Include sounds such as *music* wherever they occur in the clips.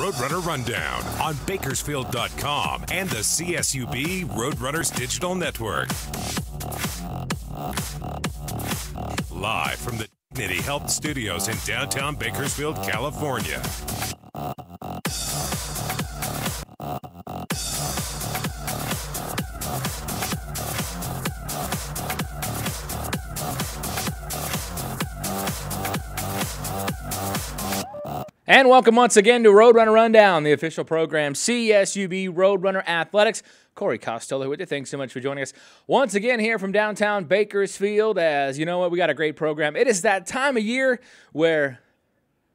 Roadrunner Rundown on Bakersfield.com and the CSUB Roadrunners Digital Network. Live from the Dignity Health Studios in downtown Bakersfield, California. And welcome once again to Roadrunner Rundown, the official program CSUB Roadrunner Athletics. Corey Costello with you. Thanks so much for joining us once again here from downtown Bakersfield. As you know what, we got a great program. It is that time of year where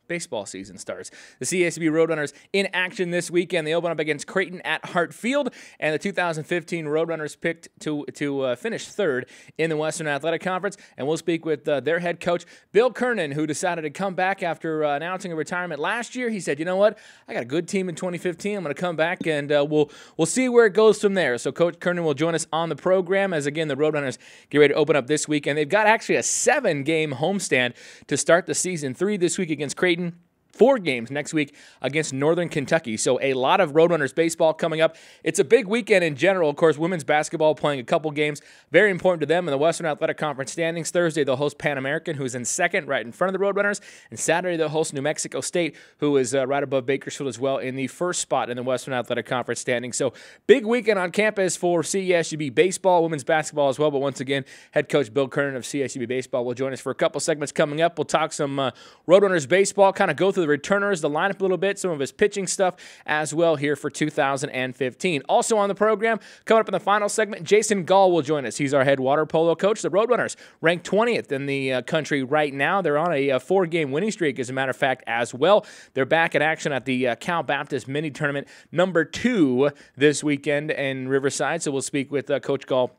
baseball season starts. The CSB Roadrunners in action this weekend. They open up against Creighton at Hardt Field, and the 2015 Roadrunners picked to to uh, finish third in the Western Athletic Conference. And we'll speak with uh, their head coach Bill Kernen, who decided to come back after uh, announcing a retirement last year. He said, "You know what? I got a good team in 2015. I'm going to come back, and uh, we'll we'll see where it goes from there." So Coach Kernen will join us on the program as again the Roadrunners get ready to open up this week, and they've got actually a seven-game homestand to start the season. Three this week against Creighton Braden four games next week against Northern Kentucky. So a lot of Roadrunners baseball coming up. It's a big weekend in general. Of course, women's basketball playing a couple games, very important to them in the Western Athletic Conference standings. Thursday they'll host Pan American, who's in second, right in front of the Roadrunners, and Saturday they'll host New Mexico State, who is uh, right above Bakersfield as well in the first spot in the Western Athletic Conference standings. So big weekend on campus for CSUB baseball, women's basketball as well. But once again, head coach Bill Kernen of CSUB baseball will join us for a couple segments coming up. We'll talk some uh, Roadrunners baseball, kind of go through the returners, the lineup a little bit, some of his pitching stuff as well here for 2015. Also on the program, coming up in the final segment, Jason Gall will join us. He's our head water polo coach. The Roadrunners ranked 20th in the uh, country right now. They're on a, a uh, four game winning streak, as a matter of fact, as well. They're back in action at the uh, Cal Baptist mini tournament number two this weekend in Riverside. So we'll speak with uh, Coach Gall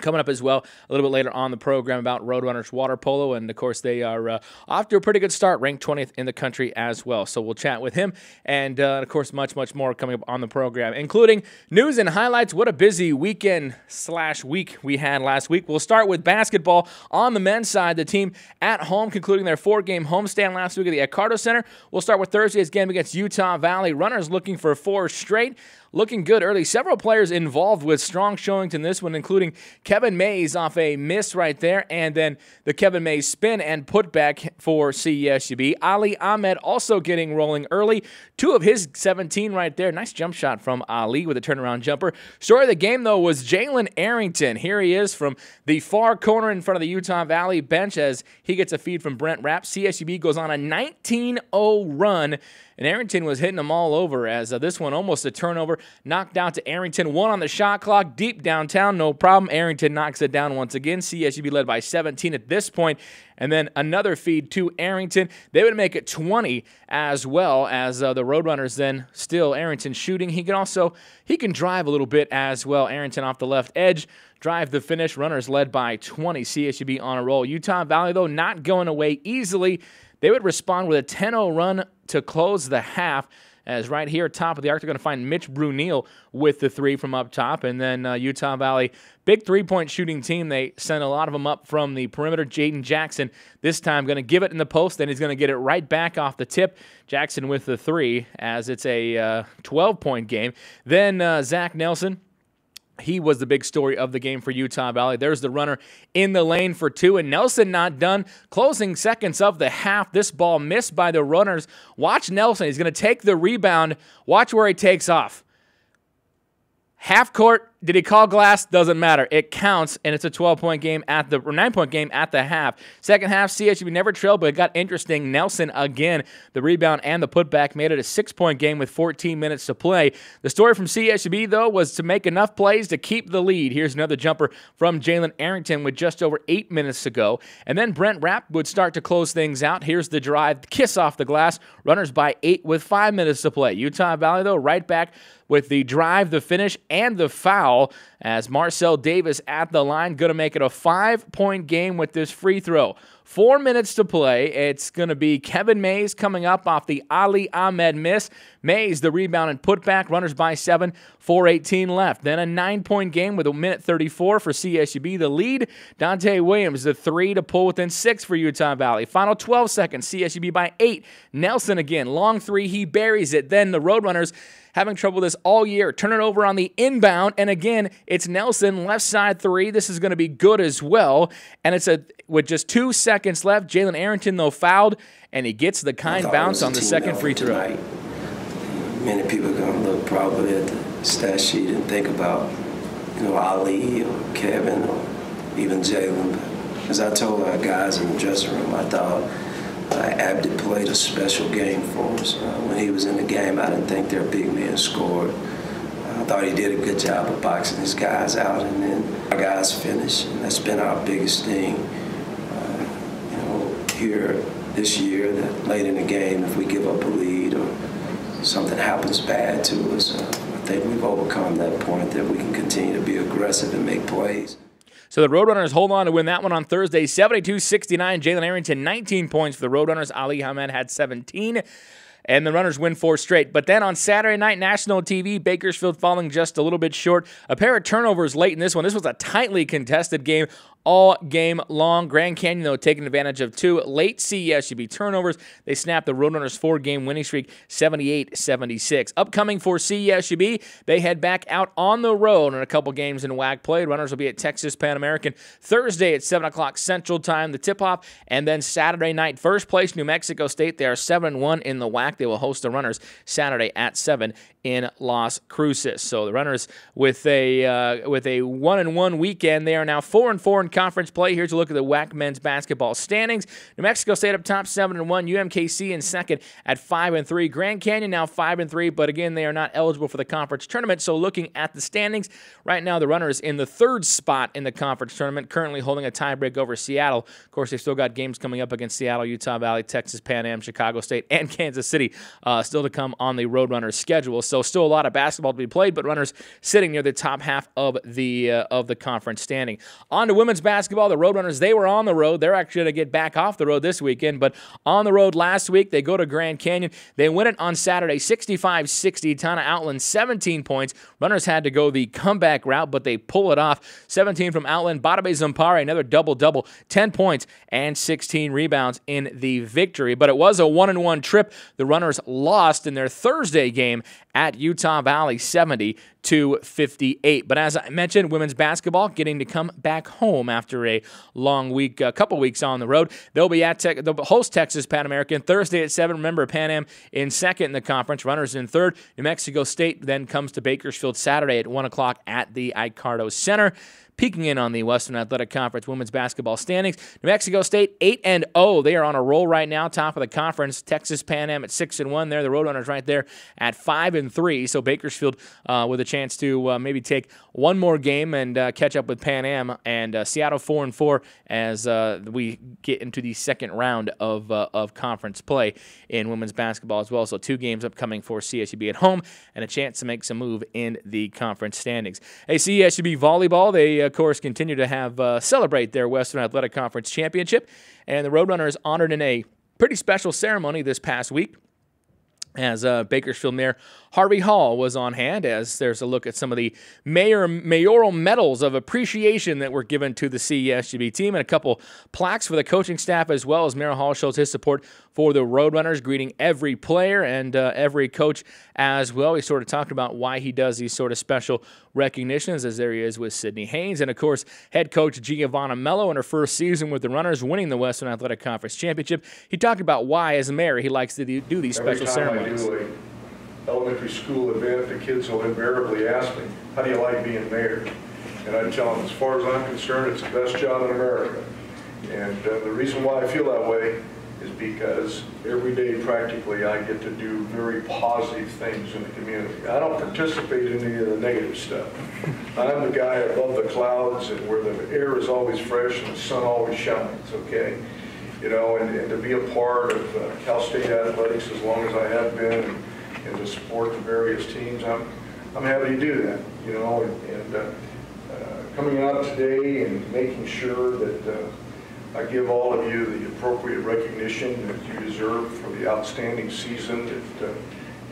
Coming up as well a little bit later on the program about Roadrunners water polo, and of course they are uh, off to a pretty good start, ranked 20th in the country as well. So we'll chat with him, and uh, of course much much more coming up on the program, including news and highlights. What a busy weekend slash week we had last week. We'll start with basketball on the men's side. The team at home concluding their four game homestand last week at the Icardo Center. We'll start with Thursday's game against Utah Valley. Runners looking for four straight looking good early. Several players involved with strong showings in this one, including Kevin Mays off a miss right there, and then the Kevin Mays spin and putback for CSUB. Aly Ahmed also getting rolling early. Two of his 17 right there. Nice jump shot from Aly with a turnaround jumper. Story of the game, though, was Jaylin Airington. Here he is from the far corner in front of the Utah Valley bench as he gets a feed from Brent Wrapp. CSUB goes on a 19 0 run and Airington was hitting them all over as uh, this one almost a turnover, knocked out to Airington. One on the shot clock, deep downtown, no problem. Airington knocks it down once again. CSUB led by 17 at this point, and then another feed to Airington. They would make it 20 as well as uh, the Roadrunners. Then still Airington shooting. He can also he can drive a little bit as well. Airington off the left edge drive the finish. Runners led by 20. CSUB on a roll. Utah Valley, though, not going away easily. They would respond with a 10 0 run to close the half. As right here, top of the arc, they're going to find Mitch Brunel with the three from up top. And then uh, Utah Valley, big three point shooting team. They sent a lot of them up from the perimeter. Jaden Jackson, this time, going to give it in the post. Then he's going to get it right back off the tip. Jackson with the three, as it's a 12 uh, point game. Then uh, Zach Nelson he was the big story of the game for Utah Valley. There's the runner in the lane for two, and Nelson not done. Closing seconds of the half. This ball missed by the runners. Watch Nelson. He's going to take the rebound. Watch where he takes off. Half court did he call glass? Doesn't matter. It counts, and it's a 12 point game at the or nine point game at the half. Second half, CSUB never trailed, but it got interesting. Nelson again, the rebound and the putback made it a six point game with 14 minutes to play. The story from CSUB though was to make enough plays to keep the lead. Here's another jumper from Jaylin Airington with just over eight minutes to go, and then Brent Wrapp would start to close things out. Here's the drive, kiss off the glass. Runners by eight with five minutes to play. Utah Valley though right back with the drive, the finish, and the foul as Marcel Davis at the line. Going to make it a five point game with this free throw. Four minutes to play. It's going to be Kevin Mays coming up off the Aly Ahmed miss. Mays, the rebound and putback, runners by seven, 418 left. Then a nine point game with a minute 34 for CSUB. The lead, Dante Williams, the three to pull within six for Utah Valley. Final 12 seconds, CSUB by eight. Nelson again, long three, he buries it. Then the Roadrunners having trouble with this all year. Turn it over on the inbound, and again, it's Nelson left side three. This is going to be good as well, and it's a with just two seconds left. Jaylin Airington though fouled, and he gets the kind bounce on the second free throw. Tonight. Many people are going to look probably at the stat sheet and think about you know Aly or Kevin or even Jaylin. As I told our guys in the dressing room, I thought uh, Abdi played a special game for us. Uh, when he was in the game, I didn't think their big men scored. I thought he did a good job of boxing his guys out, and then our guys finished. And that's been our biggest thing. Uh, you know, here this year, that late in the game, if we give up a lead or something happens bad to us, uh, I think we've overcome that point that we can continue to be aggressive and make plays. So the Roadrunners hold on to win that one on Thursday, 72-69. Jaylin Airington, 19 points for the Roadrunners. Aly Ahmed had 17 and the runners win four straight. But then on Saturday night, national TV, Bakersfield falling just a little bit short. A pair of turnovers late in this one. This was a tightly contested game all game long. Grand Canyon, though, taking advantage of two late CSUB turnovers. They snapped the Roadrunners' four game winning streak 78 76. Upcoming for CSUB, they head back out on the road in a couple games in WAC play. Runners will be at Texas Pan American Thursday at 7 o'clock Central Time, the tip off. And then Saturday night, first place, New Mexico State. They are 7 1 in the WAC. They will host the Runners Saturday at 7 in Las Cruces. So the Runners with a uh, with a one and one weekend, they are now four and four in conference play. Here's a look at the WAC men's basketball standings. New Mexico State up top, seven and one. UMKC in second at five and three. Grand Canyon now five and three, but again they are not eligible for the conference tournament. So looking at the standings right now, the Runners in the third spot in the conference tournament, currently holding a tiebreak over Seattle. Of course, they've still got games coming up against Seattle, Utah Valley, Texas Pan Am, Chicago State, and *laughs* Kansas City uh, still to come on the Roadrunners schedule. So still a lot of basketball to be played, but runners sitting near the top half of the uh, of the conference standing. On to women's basketball, the Roadrunners they were on the road. They're actually going to get back off the road this weekend, but on the road last week they go to Grand Canyon. They win it on Saturday, 65-60. Tana Outland 17 points. Runners had to go the comeback route, but they pull it off. 17 from Outland. Badabe Zampare another double double, 10 points and 16 rebounds in the victory. But it was a one and one trip. The Runners lost in their Thursday game at Utah Valley 70 to 58. But as I mentioned, women's basketball getting to come back home after a long week, a couple weeks on the road. They'll be at the host Texas Pan American Thursday at 7. Remember, Pan Am in second in the conference, runners in third. New Mexico State then comes to Bakersfield Saturday at 1 o'clock at the Icardo Center peeking in on the Western Athletic Conference women's basketball standings. New Mexico State 8 and 0. They are on a roll right now, top of the conference. Texas Pan Am at 6 and 1 there. The Roadrunners right there at 5 and 3. So Bakersfield uh, with a chance to uh, maybe take one more game and uh, catch up with Pan Am and uh, Seattle 4 and 4 as uh, we get into the second round of uh, of conference play in women's basketball as well. So two games upcoming for CSUB at home and a chance to make some move in the conference standings. Hey, CSUB volleyball, they of course, continue to have uh, celebrate their Western Athletic Conference championship. And the Roadrunners honored in a pretty special ceremony this past week as uh, Bakersfield Mayor Harvey Hall was on hand as there's a look at some of the mayor mayoral medals of appreciation that were given to the CSUB team and a couple plaques for the coaching staff as well as Mayor Hall shows his support for the Roadrunners, greeting every player and uh, every coach as well. He sort of talked about why he does these sort of special recognitions as there he is with Sydney Haynes and of course head coach Giovanna Mello in her first season with the Runners winning the Western Athletic Conference Championship. He talked about why as a mayor he likes to do these every special ceremonies elementary school event, the kids will invariably ask me, how do you like being mayor? And I tell them, as far as I'm concerned, it's the best job in America. And uh, the reason why I feel that way is because every day practically I get to do very positive things in the community. I don't participate in any of the negative stuff. I'm the guy above the clouds and where the air is always fresh and the sun always shines, okay? You know, and, and to be a part of uh, Cal State Athletics as long as I have been and, and to support the various teams. I'm, I'm happy to do that, you know, and, and uh, uh, coming out today and making sure that uh, I give all of you the appropriate recognition that you deserve for the outstanding season that uh,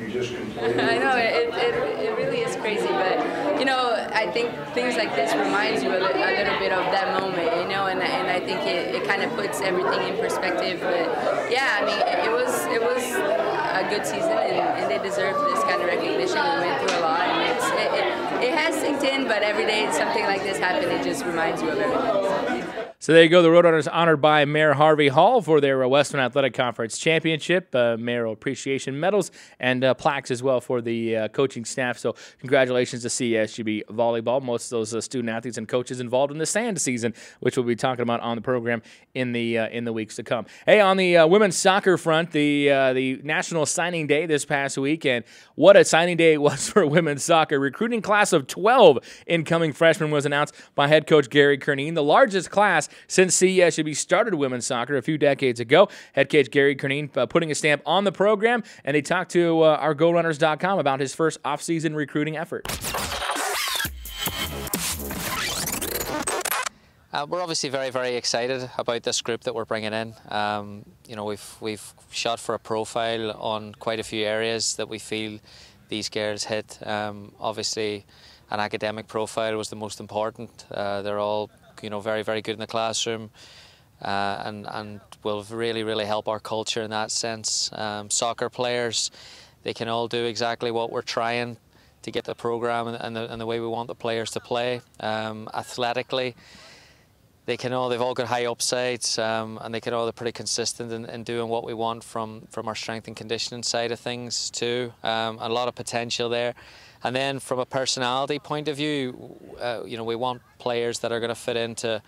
you just completed. *laughs* I know it, it, it really is crazy, but you know I think things like this reminds you a, li- a little bit of that moment, you know, and, and I think it, it kind of puts everything in perspective. But yeah, I mean it, was it was a good season, and, and they deserve this kind of recognition. We went through a lot, and it's it, it, it has sinked in, but every day something like this happens, it just reminds you of everything. So there you go. The Roadrunners honored by Mayor Harvey Hall for their uh, Western Athletic Conference championship, uh, mayoral appreciation medals, and uh, plaques as well for the uh, coaching staff. So congratulations to CSUB volleyball. Most of those uh, student athletes and coaches involved in the sand season, which we'll be talking about on the program in the uh, in the weeks to come. Hey, on the women's soccer front, the the National Signing Day this past week, and what a signing day it *laughs* was for women's soccer. Recruiting class of 12 incoming freshmen was announced by head coach Gary Curneen, the largest class since CSUB started women's soccer a few decades ago. Head coach Gary Curneen uh, putting a stamp on the program, and he talked to uh, our GoRunners.com about his first offseason recruiting effort. Uh, we're obviously very, very excited about this group that we're bringing in. Um, you know, we've we've shot for a profile on quite a few areas that we feel these girls hit. Um, obviously, an academic profile was the most important. Uh, they're all you know, very, very good in the classroom. Uh, and and will really really help our culture in that sense. Um, soccer players, they can all do exactly what we're trying to get the program and, the, and the way we want the players to play. Um, athletically, they can all they've all got high upsides um, and they can all they're pretty consistent in, in, doing what we want from from our strength and conditioning side of things too. Um, a lot of potential there. And then from a personality point of view, uh, you know, we want players that are going to fit into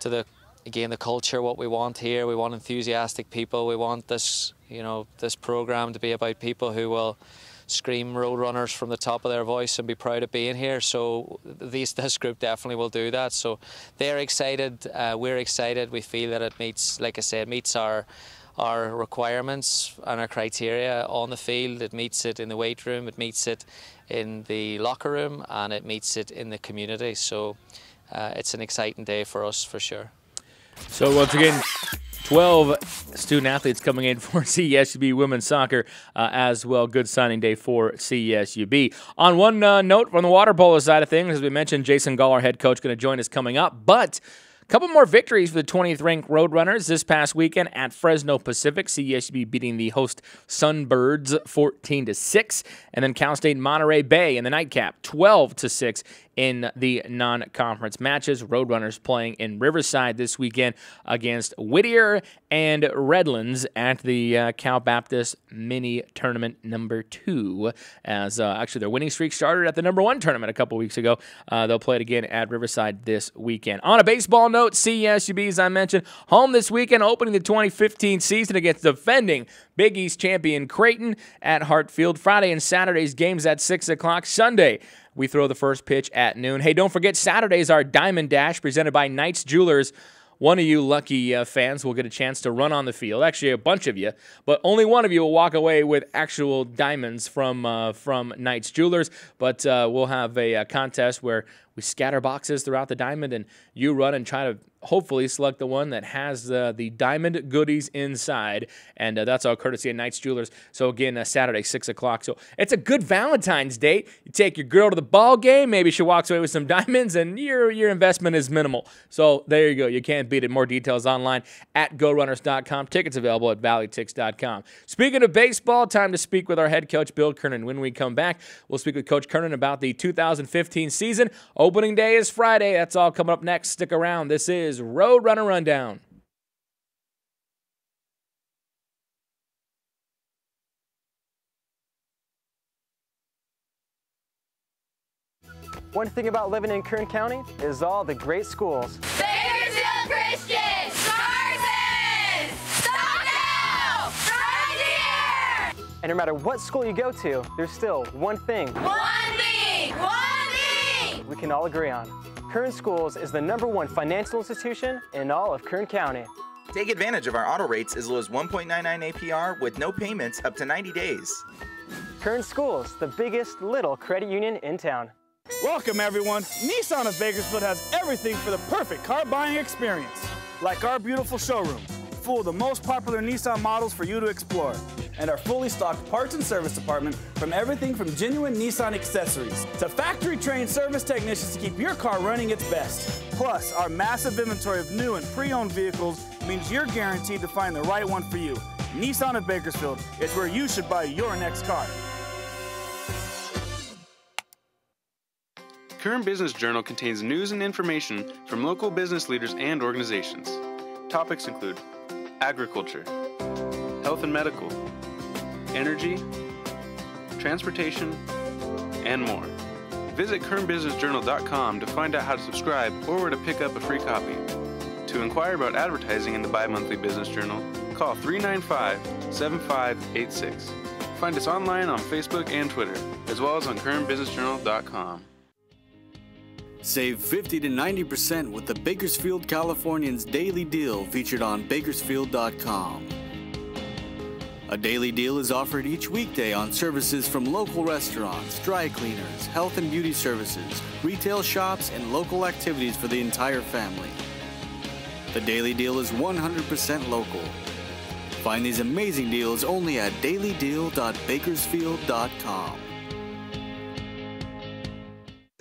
to the again the culture what we want here. We want enthusiastic people. We want this you know this program to be about people who will scream roadrunners from the top of their voice and be proud of being here. So these *laughs* this group definitely will do that. So they're excited. Uh, we're excited. We feel that it meets, like I said, meets our our requirements and our criteria on the field. It meets it in the weight room. It meets it in the locker room and it meets it in the community. So uh, it's an exciting day for us for sure. So once again, 12 student athletes coming in *laughs* for CSUB women's soccer uh, as well. Good signing day for CSUB. On one uh, note from the water polo side of things, as we mentioned, Jason Gall, our head coach, going to join us coming up. But couple more victories for the 20th ranked Roadrunners this past weekend at Fresno Pacific. CSUB beating the host Sunbirds 14 to 6, and then Cal State Monterey Bay in the nightcap 12 to 6 in the non conference matches. Roadrunners playing in Riverside this weekend against Whittier and Redlands at the uh, Cal Baptist Mini Tournament number two. As uh, actually their winning streak started at the number one tournament a couple weeks ago. Uh, they'll play it again at Riverside this weekend. On a baseball note, CSUB, as I mentioned, home this weekend, opening the 2015 season against defending Big East champion Creighton at Hardt Field. Friday and Saturday's games at 6 o'clock. Sunday, we throw the first pitch at noon. Hey, don't forget Saturday's our Diamond Dash presented by Knights Jewelers. One of you lucky uh, fans will get a chance to run on the field. Actually, a bunch of you, but only one of you will walk away with actual diamonds from uh, from Knights Jewelers. But uh, we'll have a, a uh, contest where we scatter boxes throughout the diamond, and you run and try to hopefully select the one that has uh, the diamond goodies inside. And uh, that's all courtesy of Knights Jewelers. So again, uh, Saturday, 6 o'clock. So it's a good Valentine's date. You take your girl to the ball game. Maybe she walks away with some *laughs* diamonds and your, your investment is minimal. So there you go. You can't beat it. More details online at GoRunners.com. Tickets available at ValleyTix.com. Speaking of baseball, time to speak with our head coach, Bill Kernen. When we come back, we'll speak with Coach Kernen about the 2015 season. Opening day is Friday. That's all coming up next. Stick around. This is is Roadrunner Rundown. One thing about living in Kern County is all the great schools. Bakersfield Christian, Garces, Stockdale, Frontier! And no matter what school you go to, there's still one thing. One thing, one thing! We can all agree on. Kern Schools is the number one financial institution in all of Kern County. Take advantage of our auto rates as low as 1.99 APR with no payments up to 90 days. Kern Schools, the biggest little credit union in town. Welcome everyone. Nissan of Bakersfield has everything for the perfect car buying experience. like our beautiful showroom, full of the most popular Nissan models for you to explore, and our fully stocked parts and service department from everything from genuine Nissan accessories to factory trained service technicians to keep your car running its best. Plus, our massive inventory of new and pre owned vehicles means you're guaranteed to find the right one for you. Nissan of Bakersfield is where you should buy your next car. Kern Business Journal contains news and information from local business leaders and organizations. Topics include agriculture, health and medical, energy, transportation, and more. Visit kernbusinessjournal.com to find out how to subscribe or where to pick up a free copy. To inquire about advertising in the bi monthly business journal, call 395 7586. Find us online on Facebook and Twitter, as well as on kernbusinessjournal.com. Save 50 to 90% with the Bakersfield Californians Daily Deal featured on Bakersfield.com. A daily deal is offered each weekday on services from local restaurants, dry cleaners, health and beauty services, retail shops, and local activities for the entire family. The daily deal is 100% local. Find these amazing deals only at dailydeal.bakersfield.com.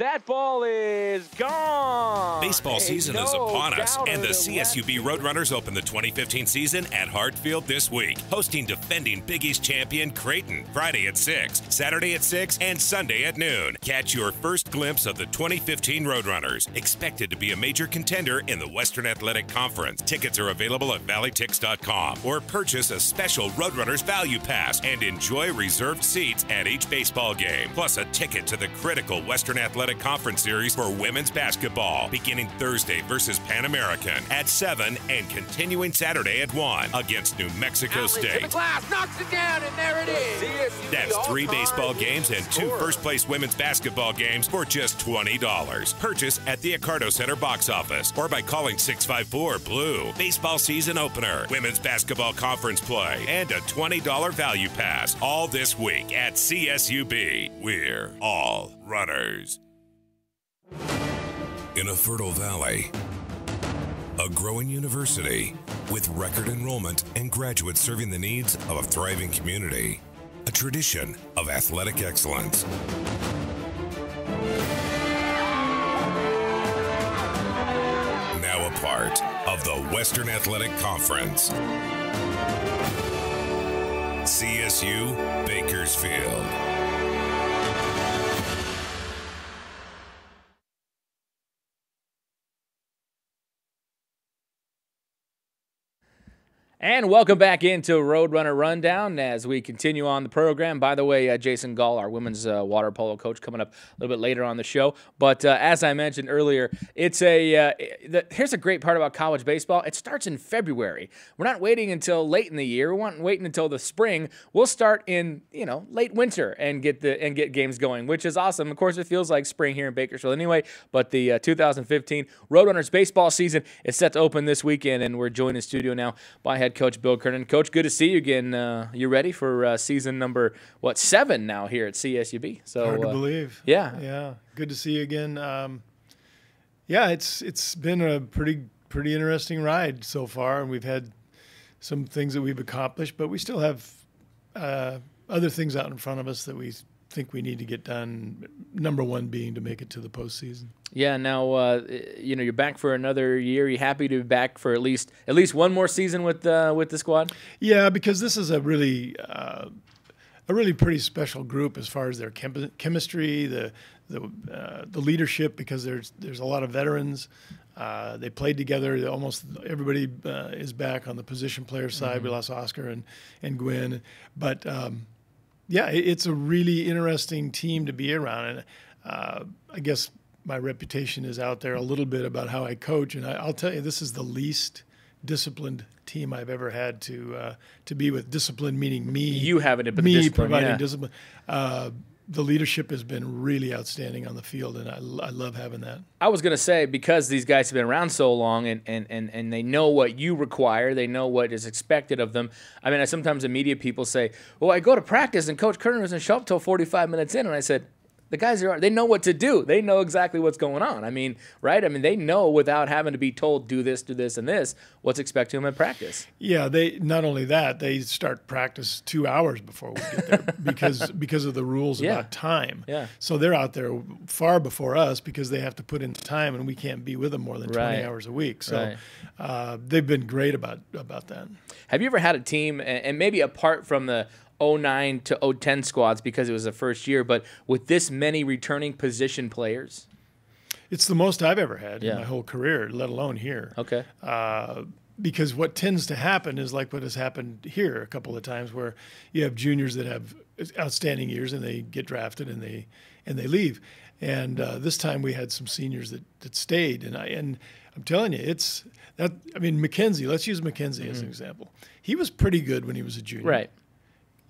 That ball is gone. Baseball season is upon us, and the CSUB Roadrunners open the 2015 season at Hardt Field this week, hosting defending Big East champion Creighton Friday at 6, Saturday at 6, and Sunday at noon. Catch your first glimpse of the 2015 Roadrunners, expected to be a major contender in the Western Athletic Conference. Tickets are available at valleytix.com or purchase a special Roadrunners Value Pass and enjoy reserved seats at each baseball game, plus a ticket to the critical Western Athletic Conference Series for women's basketball, beginning Thursday versus Pan American at 7 and continuing Saturday at 1 against New Mexico State. glass knocks it down, and there it is. That's three baseball games and two first place women's basketball games for just $20. Purchase at the Icardo Center box office or by calling 654 Blue. Baseball season opener, women's basketball conference play, and a $20 value pass. All this week at CSUB. We're all runners. In a fertile valley, a growing university with record enrollment and graduates serving the needs of a thriving community, a tradition of athletic excellence. Now a part of the Western Athletic Conference. CSU Bakersfield. And welcome back into Roadrunner Rundown as we continue on the program. By the way, uh, Jason Gall, our women's uh, water polo coach, coming up a little bit later on the show. But uh, as I mentioned earlier, it's a uh, the, here's a great part about college baseball. It starts in February. We're not waiting until late in the year. We're not waiting until the spring. We'll start in you know late winter and get the and get games going, which is awesome. Of course, it feels like spring here in Bakersfield anyway. But the uh, 2015 Roadrunners baseball season is set to open this weekend, and we're joined in studio now by head coach Bill Kernen. Coach, good to see you again. Uh, you ready for uh, season number what seven now here at CSUB? So Hard to uh, believe. Yeah, yeah. Good to see you again. Um, yeah, it's it's been a pretty pretty interesting ride so far, and we've had some things that we've accomplished, but we still have uh, other things out in front of us that we think we need to get done. Number one being to make it to the postseason. Yeah. Now, uh, you know, you're back for another year. You happy to be back for at least at least one more season with uh, with the squad? Yeah, because this is a really uh, a really pretty special group as far as their chem- chemistry, the the uh, the leadership. Because there's there's a lot of veterans. Uh, they played together. Almost everybody uh, is back on the position player side. We Mhm. lost Oscar and and Gwen, but um, yeah, it's a really interesting team to be around. And uh, I guess my reputation is out there a little bit about how I coach, and I, I'll tell you, this is the least disciplined team I've ever had to uh, to be with. Discipline meaning me, You having it, but me discipline, providing yeah. discipline. Uh, the leadership has been really outstanding on the field, and I, I love having that. I was gonna say because these guys have been around so long and, and, and, and they know what you require, they know what is expected of them. I mean, I, sometimes the media people say, "Well, I go to practice and Coach Kernen doesn't show up till 45 minutes in," and I said, the guys are they know what to do. They know exactly what's going on. I mean, right? I mean, they know without having to be told do this, do this, and this what's expected of them in practice. Yeah, they not only that they start practice two hours before we get there *laughs* because because of the rules Yeah. about time. Yeah. So they're out there far before us because they have to put in time, and we can't be with them more than twenty hours a week. So Right. uh, they've been great about about that. Have you ever had a team, and maybe apart from the 09 to 010 squads because it was the first year, but with this many returning position players? It's the most I've ever had Yeah. in my whole career, let alone here. Okay. Uh, because what tends to happen is like what has happened here a couple of times, where you have juniors that have outstanding years and they get drafted and they and they leave. And uh, this time we had some seniors that, that stayed, and I and I'm telling you, it's that. I mean, McKenzie Let's use Mackenzie as an example. He was pretty good when he was a junior. Mm-hmm. Right.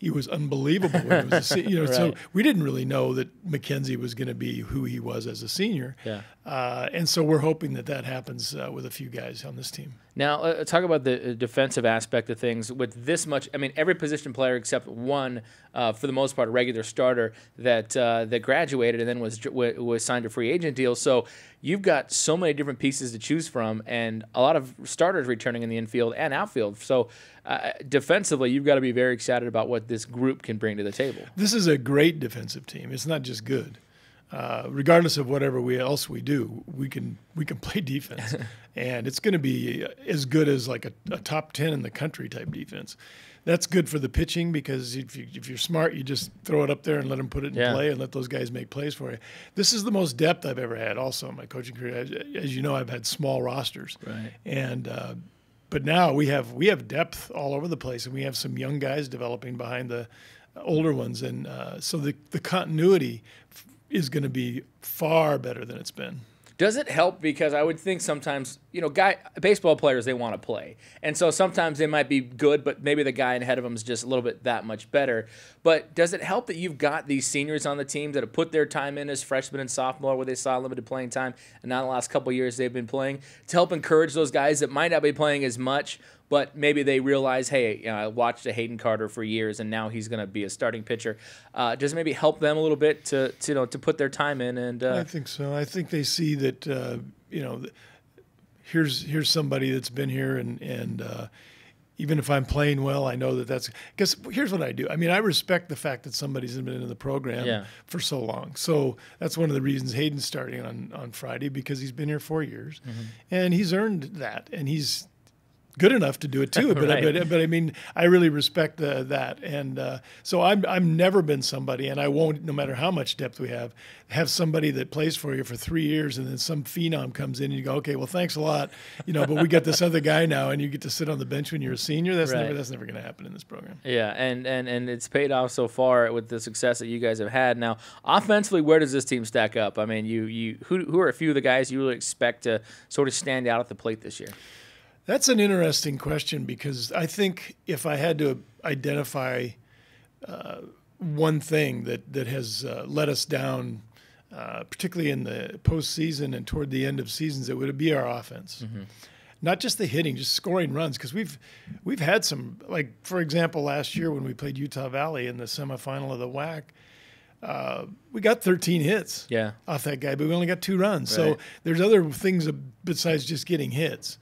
He was unbelievable when he was a senior. You know, so *laughs* we didn't really know that Mackenzie was going to be who he was as a senior. Yeah. Uh, and so we're hoping that that happens uh, with a few guys on this team. Now, uh, talk about the uh, defensive aspect of things. With this much, I mean, every position player except one, uh, for the most part, a regular starter that uh, that graduated and then was was signed a free agent deal. So you've got so many different pieces to choose from, and a lot of starters returning in the infield and outfield. So uh, defensively, you've got to be very excited about what this group can bring to the table. This is a great defensive team. It's not just good. Uh, regardless of whatever we else we do, we can we can *laughs* play defense, *laughs* and it's going to be as good as like a, a top ten in the country type defense. That's good for the pitching because if, you, if you're smart, you just throw it up there and let them put it in Yeah. play and let those guys make plays for you. This is the most depth I've ever had. Also, in my coaching career, as, as you know, I've had small rosters, Right. and uh, but now we have we have depth all over the place, and we have some young guys developing behind the older ones, and uh, so the the continuity is going to be far better than it's been. Does it help? Because I would think sometimes, you know, guy baseball players they want to play, and so sometimes they might be good, but maybe the guy ahead of them is just a little bit that much better. But does it help that you've got these seniors on the team that have put their time in as freshmen and sophomore, where they saw limited playing time, and now the last couple years they've been playing to help encourage those guys that might not be playing as much, but maybe they realize, hey, you know, I watched a Hayden Carter for years, and now he's going to be a starting pitcher. Uh, does maybe help them a little bit to, to you know to put their time in and uh, I think so. I think they see that uh, you know, here's here's somebody that's been here, and and uh, even if I'm playing well, I know that that's because here's what I do. I mean, I respect the fact that somebody's been in the program Yeah. for so long. So that's one of the reasons Hayden's starting on on Friday because he's been here four years, Mm-hmm. and he's earned that, and he's good enough to do it too. *laughs* But Right. but, but I mean, I really respect the, that, and uh, so I'm I've never been somebody, and I won't, no matter how much depth we have, have somebody that plays for you for three years, and then some phenom comes in, and you go, okay, well, thanks a lot, you know, but we got this other guy now, and you get to sit on the bench when you're a senior. That's Right. never that's never going to happen in this program. Yeah, and, and and it's paid off so far with the success that you guys have had. Now, offensively, where does this team stack up? I mean, you you who who are a few of the guys you really expect to sort of stand out at the plate this year? That's an interesting question because I think if I had to identify uh, one thing that that has uh, let us down, uh, particularly in the postseason and toward the end of seasons, it would be our offense. Not just the hitting, just scoring runs. Because we've we've had some, like for example, last year when we played Utah Valley in the semifinal of the WAC, uh, we got 13 hits Yeah. off that guy, but we only got two runs. So there's other things besides just getting hits.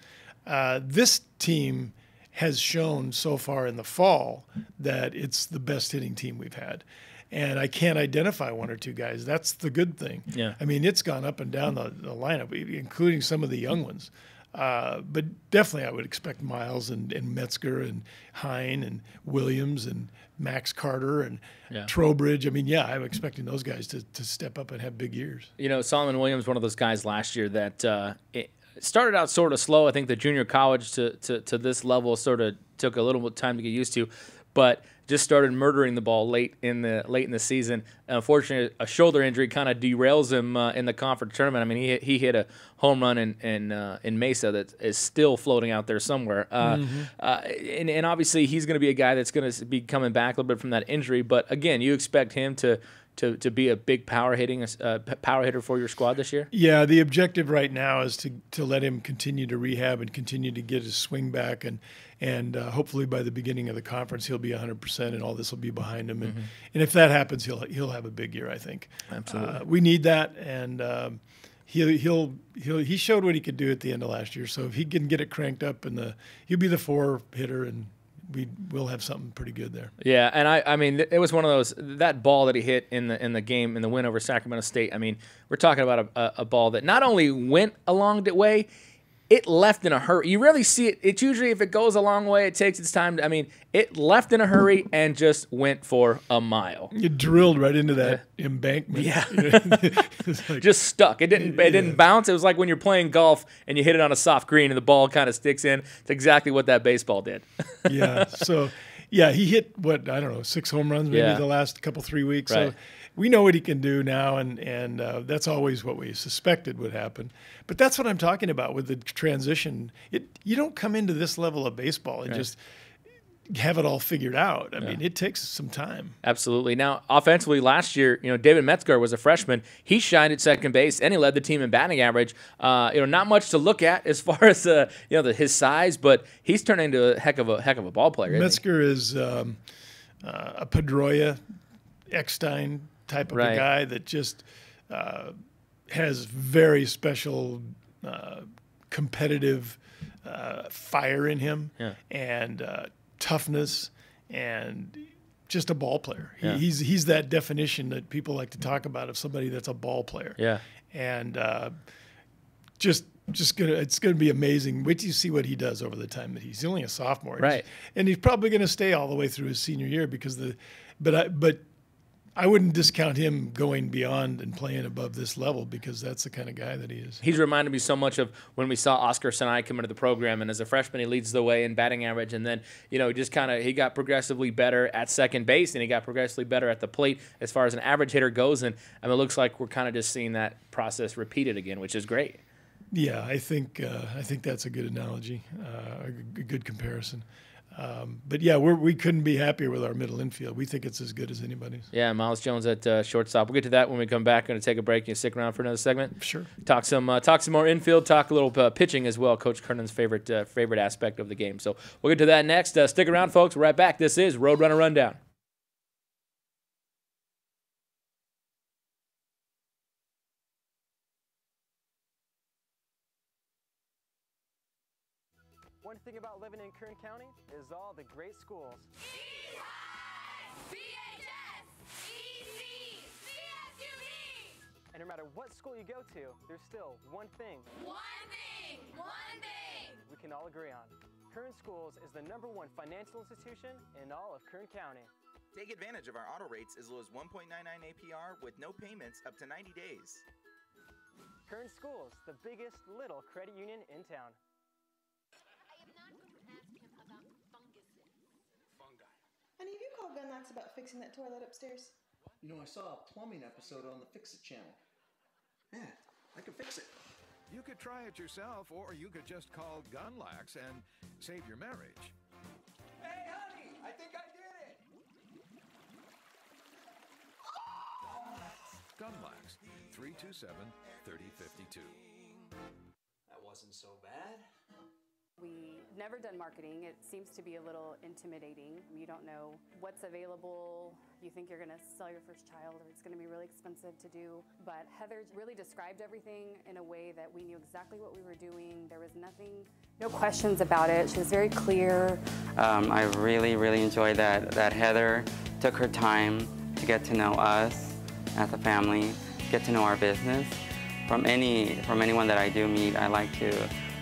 Uh, this team has shown so far in the fall that it's the best hitting team we've had. And I can't identify one or two guys. That's the good thing. Yeah. I mean, it's gone up and down the, the lineup, including some of the young ones. Uh, but definitely, I would expect Miles and, and Metzger and Hine and Williams and Max Carter and Yeah. Trowbridge. I mean, yeah, I'm expecting those guys to, to step up and have big years. You know, Solomon Williams, one of those guys last year that uh, it started out sort of slow. I think the junior college to, to, to this level sort of took a little bit time to get used to, but just started murdering the ball late in the late in the season. Unfortunately, a shoulder injury kind of derails him uh, in the conference tournament. I mean, he hit- he hit a home run in in, uh, in Mesa that is still floating out there somewhere. Uh, Mhm. uh, and, and obviously, he's going to be a guy that's going to be coming back a little bit from that injury. But again, you expect him to to, to be a big power hitting uh, power hitter for your squad this year? Yeah, the objective right now is to to let him continue to rehab and continue to get his swing back, and and uh, hopefully by the beginning of the conference he'll be 100 percent, and all this will be behind him. And Mhm. and if that happens, he'll he'll have a big year. I think. Absolutely. Uh, we need that, and. Um, He'll, he'll he'll he showed what he could do at the end of last year. So if he can get it cranked up, and the he'll be the four hitter, and we will have something pretty good there. Yeah, and I, I mean, it was one of those that ball that he hit in the in the game in the win over Sacramento State. I mean, we're talking about a, a, a ball that not only went a long way, it left in a hurry. You really see it. It's usually if it goes a long way, it takes its time. To, I mean, it left in a hurry and just went for a mile. You drilled right into that embankment. Yeah, *laughs* like- just stuck. It didn't. It didn't bounce. It was like when you're playing golf and you hit it on a soft green and the ball kind of sticks in. It's exactly what that baseball did. yeah. So, yeah, he hit what I don't know six home runs maybe Yeah. the last couple three weeks. Right. So we know what he can do now, and and uh, that's always what we suspected would happen. But that's what I'm talking about with the transition. It you don't come into this level of baseball and Right. just have it all figured out. I mean, it takes some time. Absolutely. Now, offensively, last year, you know, David Metzger was a freshman. He shined at second base and he led the team in batting average. Uh, you know, not much to look at as *laughs* far as uh, you know the, his size, but he's turned into a heck of a heck of a ball player. Metzger is um, uh, a Pedroia, Eckstein type of Right. a guy that just uh, has very special uh, competitive uh, fire in him Yeah. and uh, toughness and just a ball player. He, Yeah. He's he's that definition that people like to talk about of somebody that's a ball player. Yeah. And uh, just just gonna it's gonna be amazing. Wait till you see what he does over the time that he's, he's only a sophomore, Right. And he's probably gonna stay all the way through his senior year because the, but I but I wouldn't discount him going beyond and playing above this level because that's the kind of guy that he is. He's reminded me so much of when we saw Oscar Sinai come into the program, and as a freshman, he leads the way in batting average, and then you know just kind of he got progressively better at second base, and he got progressively better at the plate as far as an average hitter goes, and I mean, it looks like we're kind of just seeing that process repeated again, which is great. Yeah, I think uh, I think that's a good analogy, uh, a good comparison. Um, but yeah, we're, we couldn't be happier with our middle infield. We think it's as good as anybody's. Yeah, Miles Jones at uh, shortstop. We'll get to that when we come back. Going to take a break. You stick around for another segment. Sure. Talk some uh, talk some more infield. Talk a little uh, pitching as well. Coach Kernen's favorite uh, favorite aspect of the game. So we'll get to that next. Uh, stick around, folks. We're right back. This is Roadrunner Rundown. One thing about living in Kern County is all the great schools. And no matter what school you go to, there's still one thing One thing, one thing. we can all agree on. Kern Schools is the number one financial institution in all of Kern County. Take advantage of our auto rates as low as 1.99 APR with no payments up to 90 days. Kern Schools, the biggest little credit union in town. Honey, have you called Gunlax about fixing that toilet upstairs? You know, I saw a plumbing episode on the Fix It channel. Yeah, I can fix it. You could try it yourself, or you could just call Gunlax and save your marriage. Hey, honey, I think I did it. Gunlax, 327 3052. That wasn't so bad. We've never done marketing. It seems to be a little intimidating. You don't know what's available. You think you're going to sell your first child or it's going to be really expensive to do. But Heather really described everything in a way that we knew exactly what we were doing. There was nothing, no questions about it. She was very clear. Um, I really, really enjoyed that, that Heather took her time to get to know us as a family, get to know our business. From any from anyone that I do meet, I like to,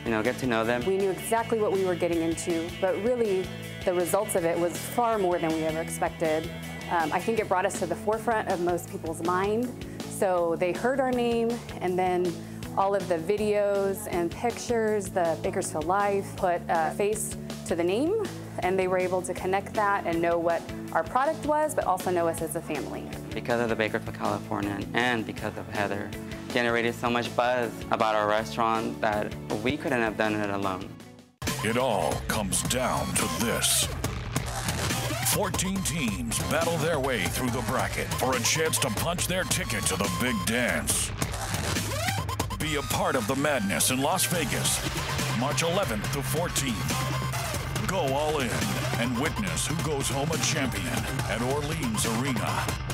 you know, get to know them. We knew exactly what we were getting into, but really the results of it was far more than we ever expected. Um, I think it brought us to the forefront of most people's mind. So they heard our name, and then all of the videos and pictures, the Bakersfield Live, put a face to the name, and they were able to connect that and know what our product was, but also know us as a family. Because of the Bakersfield Californian and because of Heather, generated so much buzz about our restaurant that we couldn't have done it alone. It all comes down to this. 14 teams battle their way through the bracket for a chance to punch their ticket to the big dance. Be a part of the madness in Las Vegas, March 11th to 14th. Go all in and witness who goes home a champion at Orleans Arena.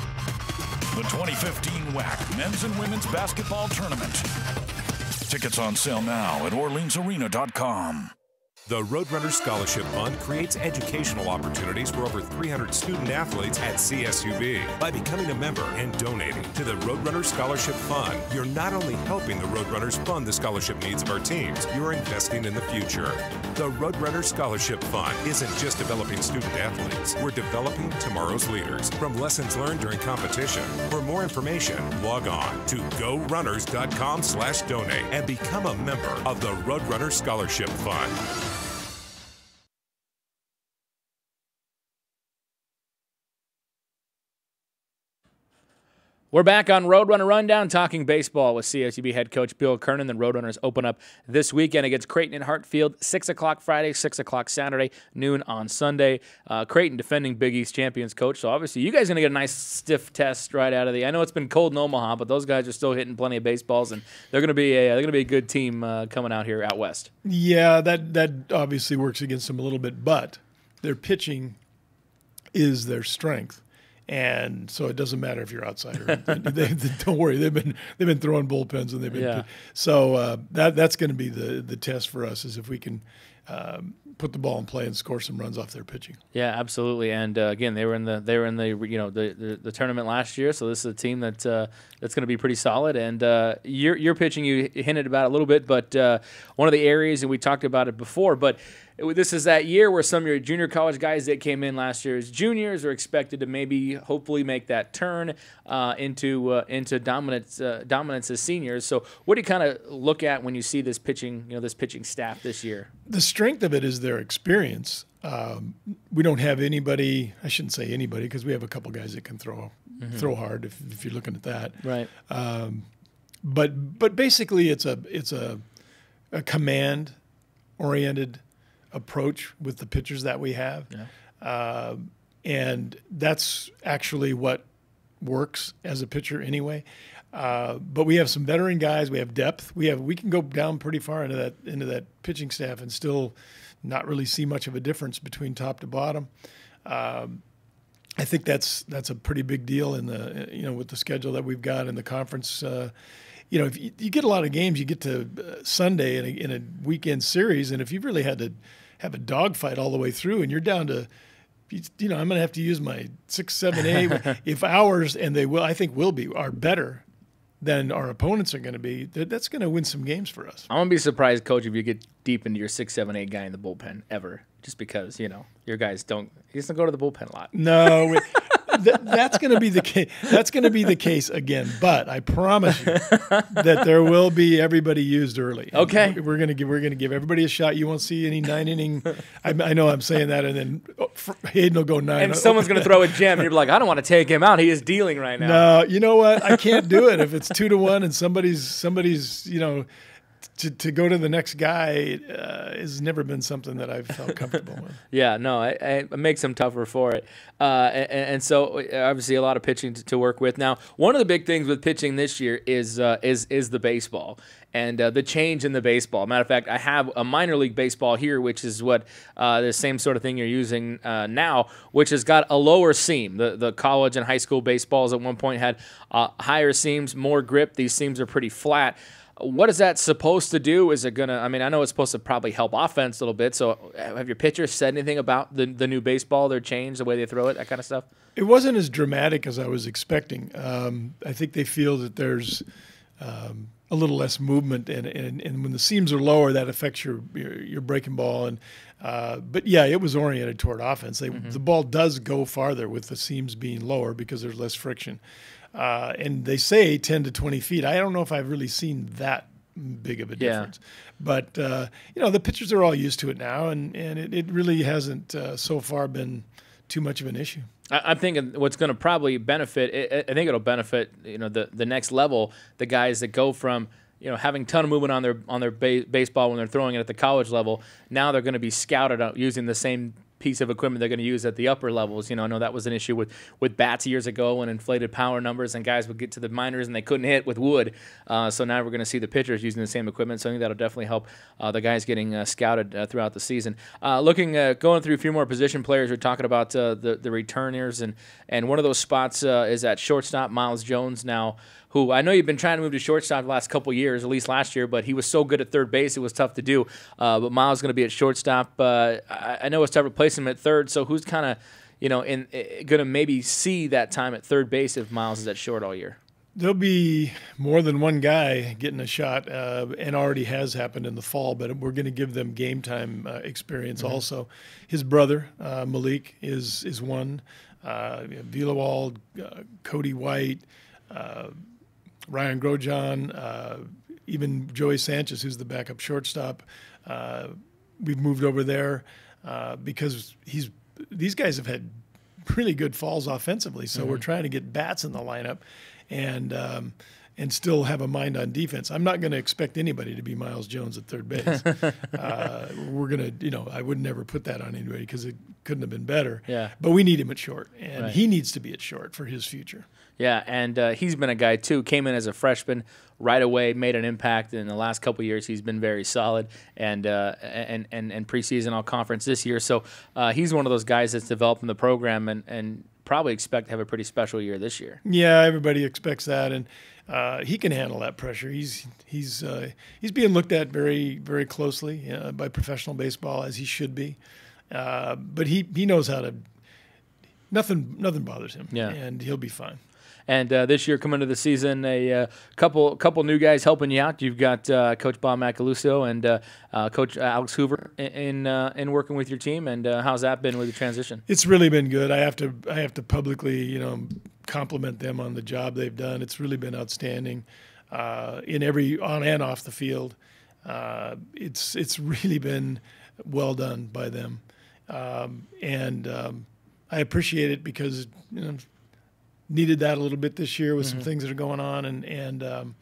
The 2015 WAC Men's and Women's Basketball Tournament. Tickets on sale now at OrleansArena.com. The Roadrunners Scholarship Fund creates educational opportunities for over 300 student athletes at CSUB. By becoming a member and donating to the Roadrunners Scholarship Fund, you're not only helping the Roadrunners fund the scholarship needs of our teams, you're investing in the future. The Roadrunners Scholarship Fund isn't just developing student athletes, we're developing tomorrow's leaders from lessons learned during competition. For more information, log on to gorunners.com slash donate and become a member of the Roadrunners Scholarship Fund. We're back on Roadrunner Rundown talking baseball with CSUB head coach Bill Kernen. The Roadrunners open up this weekend against Creighton and Hardt Field, 6 o'clock Friday, 6 o'clock Saturday, noon on Sunday. Uh, Creighton defending Big East champions coach. So obviously you guys are going to get a nice stiff test right out of the. I know it's been cold in Omaha, but those guys are still hitting plenty of baseballs, and they're going to be a, they're going to be a good team uh, coming out here out west. Yeah, that that obviously works against them a little bit, but their pitching is their strength. And so it doesn't matter if you're outside or *laughs* they, they, don't worry. They've been they've been throwing bullpens and they've been Yeah. so uh, that that's going to be the the test for us is if we can um, put the ball in play and score some runs off their pitching. Yeah, absolutely. And uh, again, they were in the they were in the you know the, the, the tournament last year, so this is a team that uh, that's going to be pretty solid. And uh, your your pitching you hinted about a little bit, but uh, one of the areas and we talked about it before, but it- this is that year where some of your junior college guys that came in last year as juniors are expected to maybe hopefully make that turn uh, into uh, into dominance uh, dominance as seniors. So what do you kind of look at when you see this pitching you know this pitching staff this year? the strength of it is their experience. Um, we don't have anybody. I shouldn't say anybody because we have a couple guys that can throw Mhm. throw hard. If, if you're looking at that, Right. Um, but but basically, it's a it's a, a command oriented approach with the pitchers that we have, uh, and that's actually what works as a pitcher anyway. Uh, but we have some veteran guys. We have depth. We have we can go down pretty far into that into that pitching staff and still not really see much of a difference between top to bottom. Um, I think that's that's a pretty big deal in the you know with the schedule that we've got in the conference. Uh, you know, if you, you get a lot of games, you get to uh, Sunday in a, in a weekend series, and if you've really had to have a dogfight all the way through, and you're down to you know, I'm going to have to use my six, seven, eight. *laughs* if ours and they will, I think will be are better than our opponents are going to be. That's going to win some games for us. I'm gonna be surprised, coach, if you get deep into your six, seven, eight guy in the bullpen ever, just because you know your guys don't. He doesn't go to the bullpen a lot. No, we, th- that's going to be the case. That's going to be the case again. But I promise you that there will be everybody used early. And Okay. we're going to give we're going to give everybody a shot. You won't see any nine inning. I, I know I'm saying that, and then oh, Hayden will go nine. And someone's gonna *laughs* throw a gem, and you're like, I don't want to take him out. He is dealing right now. No, you know what? I can't do it if it's two to one and somebody's somebody's you know to, to go to the next guy uh, has never been something that I've felt comfortable with. *laughs* Yeah, no, it, it makes them tougher for it. Uh, and, and so uh, obviously a lot of pitching to, to work with. Now, one of the big things with pitching this year is uh, is is the baseball and uh, the change in the baseball. Matter of fact, I have a minor league baseball here, which is what uh, the same sort of thing you're using now, which has got a lower seam. The the college and high school baseballs at one point had higher seams, more grip. These seams are pretty flat. What is that supposed to do? Is it gonna? I mean, I know it's supposed to probably help offense a little bit. So, uh, have your pitchers said anything about the the new baseball, their change, the way they throw it, that kind of stuff? It wasn't as dramatic as I was expecting. Um, I think they feel that there's um, a little less movement, and, and, and when the seams are lower, that affects your your, your breaking ball. And uh, but yeah, it was oriented toward offense. They, The ball does go farther with the seams being lower because there's less friction. Uh, and they say 10 to 20 feet. I don't know if I've really seen that big of a Yeah. difference. But uh, you know, the pitchers are all used to it now, and and it, it really hasn't uh, so far been too much of an issue. I, I'm thinking what's going to probably benefit. I, I think it'll benefit you know the the next level, the guys that go from you know having ton of movement on their on their ba- baseball when they're throwing it at the college level. Now they're going to be scouted out using the same piece of equipment they're going to use at the upper levels. You know, I know that was an issue with with bats years ago when inflated power numbers and guys would get to the minors and they couldn't hit with wood. Uh, so now we're going to see the pitchers using the same equipment. So I think that'll definitely help uh, the guys getting uh, scouted uh, throughout the season. Uh, looking, uh, going through a few more position players, we're talking about the the returners and and one of those spots is at shortstop. Miles Jones now who I know you've been trying to move to shortstop the last couple years, at least last year, but he was so good at third base, it was tough to do. Uh, but Miles is going to be at shortstop. Uh, I, I, know it's tough to replace him at third, so who's kind of, you know, in, in going to maybe see that time at third base if Miles is at short all year? There'll be more than one guy getting a shot, uh, and already has happened in the fall. But we're going to give them game time uh, experience mm-hmm. also. His brother uh, Malik is is one. Uh, Vilawald, uh, Cody White, uh, Ryan Grosjean, uh, even Joey Sanchez, who's the backup shortstop. Uh, we've moved over there uh, because he's these guys have had really good falls offensively. So mm-hmm. we're trying to get bats in the lineup, and um, and still have a mind on defense. I'm not going to expect anybody to be Miles Jones at third base. *laughs* uh, we're going to, you know, I would never put that on anybody because it couldn't have been better. Yeah. But we need him at short, and Right. he needs to be at short for his future. Yeah, and uh, he's been a guy too. Came in as a freshman right away, made an impact. In the last couple of years, he's been very solid, and uh, and and and preseason all conference this year. So uh, he's one of those guys that's developing the program, and and probably expect to have a pretty special year this year. Yeah, everybody expects that, and uh, he can handle that pressure. He's he's uh, he's being looked at very very closely uh, by professional baseball as he should be, uh, but he he knows how to. Nothing nothing bothers him. Yeah. and he'll be fine. And uh, this year, coming into the season, a uh, couple couple new guys helping you out. You've got uh, Coach Bob Macaluso and uh, uh, Coach Alex Hoover in in, uh, in working with your team. And uh, how's that been with the transition? It's really been good. I have to I have to publicly you know compliment them on the job they've done. It's really been outstanding uh, in every on and off the field. Uh, it's it's really been well done by them, um, and um, I appreciate it because you know needed that a little bit this year with some Mhm. things that are going on, and and um,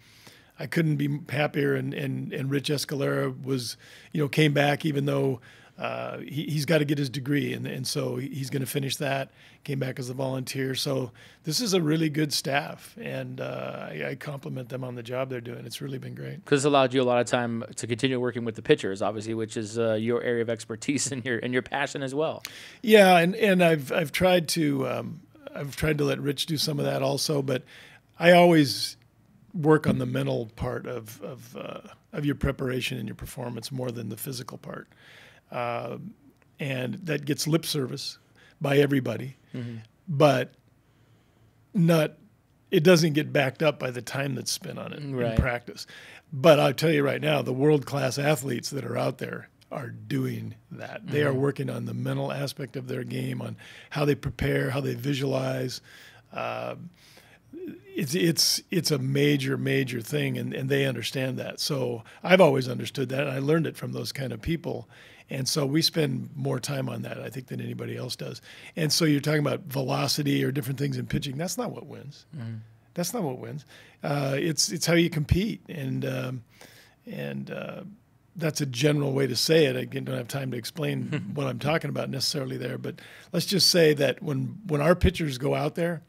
I couldn't be happier. And, and and Rich Escalera was, you know, came back even though uh, he, he's got to get his degree, and and so he's going to finish that. Came back as a volunteer, so this is a really good staff, and uh, I, I compliment them on the job they're doing. It's really been great. Because it's allowed you a lot of time to continue working with the pitchers, obviously, which is uh, your area of expertise *laughs* and your and your passion as well. Yeah, and, and I've I've tried to um, I've tried to let Rich do some of that also, but I always work on the mental part of of, uh, of your preparation and your performance more than the physical part, uh, and that gets lip service by everybody, Mhm. but not it doesn't get backed up by the time that's spent on it Right. in practice. But I'll tell you right now, the world class athletes that are out there are doing that. They are Mhm. working on the mental aspect of their game, on how they prepare, how they visualize. Uh, it's it's it's a major major thing, and, and they understand that. So I've always understood that, and I learned it from those kind of people. And so we spend more time on that, I think, than anybody else does. And so you're talking about velocity or different things in pitching. That's not what wins. Mhm. That's not what wins. Uh, it's it's how you compete, and um, and uh, that's a general way to say it. I again, don't have time to explain *laughs* what I'm talking about necessarily there, but let's just say that when when our pitchers go out there,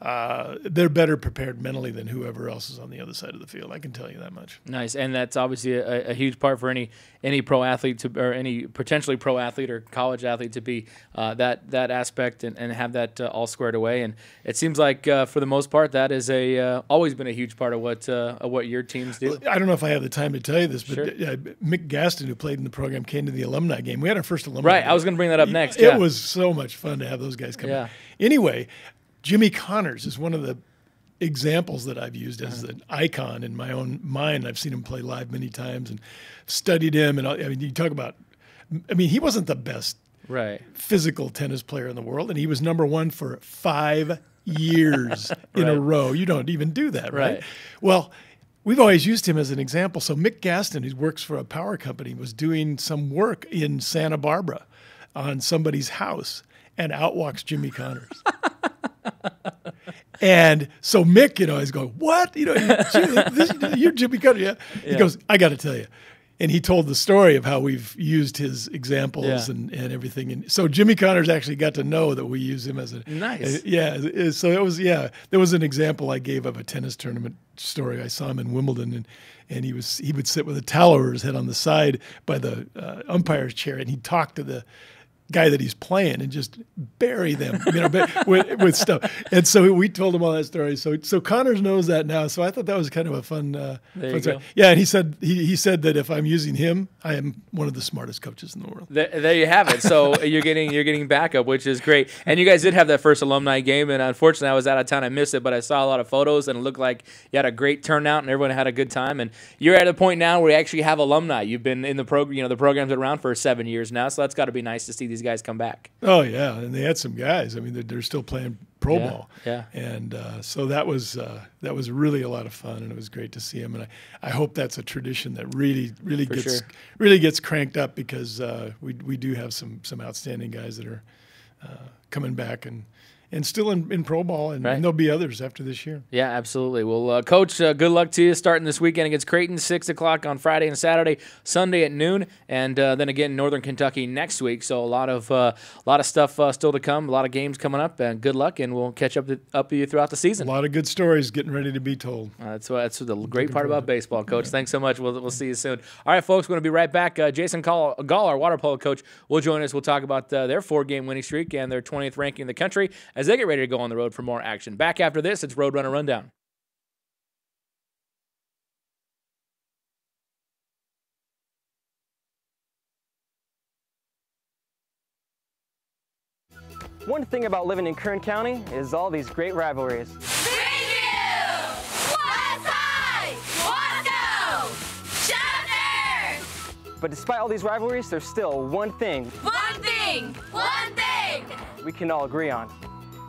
uh, they're better prepared mentally than whoever else is on the other side of the field. I can tell you that much. Nice, and that's obviously a, a huge part for any any pro athlete to or any potentially pro athlete or college athlete to be uh, that that aspect and, and have that uh, all squared away. And it seems like uh, for the most part that is a uh, always been a huge part of what uh, of what your teams do. I don't know if I have the time to tell you this, but Sure. uh, Mick Gaston, who played in the program, came to the alumni game. We had our first alumni. Right, I was gonna bring that up next, It yeah. was so much fun to have those guys come. in. Yeah. Anyway, Jimmy Connors is one of the examples that I've used as an icon in my own mind. I've seen him play live many times and studied him. And I I mean, you talk about. I mean, he wasn't the best Right. physical tennis player in the world, and he was number one for five years *laughs* in a row. You don't even do that, right? Right. Well, we've always used him as an example. So Mick Gaston, who works for a power company, was doing some work in Santa Barbara on somebody's house, and out walks Jimmy Connors. *laughs* *laughs* And so Mick, you know, is going, "What? You know, you, this, you're Jimmy Connors." Yeah. He Yeah. goes, "I got to tell you, and he told the story of how we've used his examples Yeah. and, and everything. And so Jimmy Connors actually got to know that we use him as a Nice. uh, yeah. So it was yeah. There was an example I gave of a tennis tournament story. I saw him in Wimbledon and. And he was he would sit with a towel over his head on the side by the uh, umpire's chair, and he'd talk to the guy that he's playing and just bury them, you know, *laughs* with, with stuff. And so we told him all that story. So so Connors knows that now. So I thought that was kind of a fun. Uh, fun story. Yeah, and he said he, he said that if I'm using him, I am one of the smartest coaches in the world. There, there you have it. So *laughs* you're getting you're getting backup, which is great. And you guys did have that first alumni game, and unfortunately, I was out of town. I missed it, but I saw a lot of photos, and it looked like you had a great turnout, and everyone had a good time. And you're at a point now where you actually have alumni. You've been in the program, you know, the program's been around for seven years now, so that's got to be nice to see these guys come back. Oh yeah, and they had some guys. I mean, they're, they're still playing pro Yeah, ball. yeah. And uh, so that was uh, that was really a lot of fun, and it was great to see them. And I, I hope that's a tradition that really really For gets sure. really gets cranked up because uh, we we do have some some outstanding guys that are uh, coming back and and still in, in pro ball, and, Right. and there'll be others after this year. Yeah, absolutely. Well, uh, Coach, uh, good luck to you starting this weekend against Creighton, 6 o'clock on Friday and Saturday, Sunday at noon, and uh, then again Northern Kentucky next week. So a lot of uh, a lot of stuff uh, still to come, a lot of games coming up, and good luck, and we'll catch up, to, up with you throughout the season. A lot of good stories getting ready to be told. Uh, that's what, that's the great part about baseball, Coach. Thanks so much. We'll, we'll see you soon. All right, folks, we're going to be right back. Uh, Jason Gall, Gall, our water polo coach, will join us. We'll talk about uh, their four-game winning streak and their 20th ranking in the country as they get ready to go on the road for more action. Back after this, it's Roadrunner Rundown. One thing about living in Kern County is all these great rivalries. But despite all these rivalries, there's still one thing One thing! One thing! we can all agree on.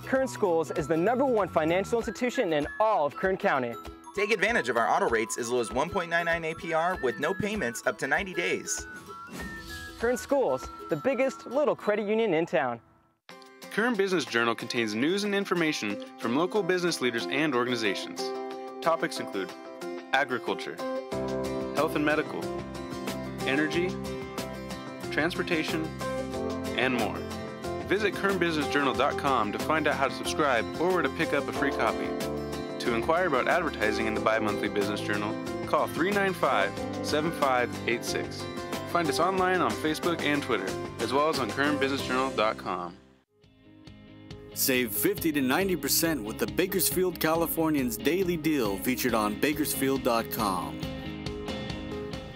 Kern Schools is the number one financial institution in all of Kern County. Take advantage of our auto rates as low as 1.99 APR with no payments up to 90 days. Kern Schools, the biggest little credit union in town. Kern Business Journal contains news and information from local business leaders and organizations. Topics include agriculture, health and medical, energy, transportation, and more. Visit kernbusinessjournal.com to find out how to subscribe or where to pick up a free copy. To inquire about advertising in the bi monthly business journal, call 395 7586. Find us online on Facebook and Twitter, as well as on kernbusinessjournal.com. Save 50 to 90% with the Bakersfield Californians Daily Deal featured on Bakersfield.com.